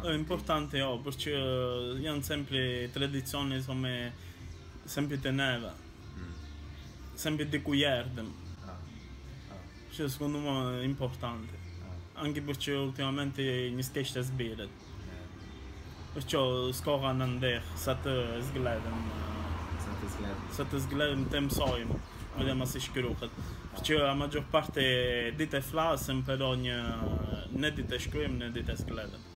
kanë. importante, jo, për që uh, janë sempre tradicione come sempre te neva. Mm. Sempre de Ah. Ah. Që secondo me importante. Ah. Anche perché ultimamente mi skeshte zbiret. Yeah. Hmm. Perciò scorra non der, sa te zgledem. Uh, sa te zgledem. Sa te zgledem tem soim. Ah. si shkruhet. Ah. Që a maggior parte dite flasën, però një, ne dite shkrym, ne dite zgledem.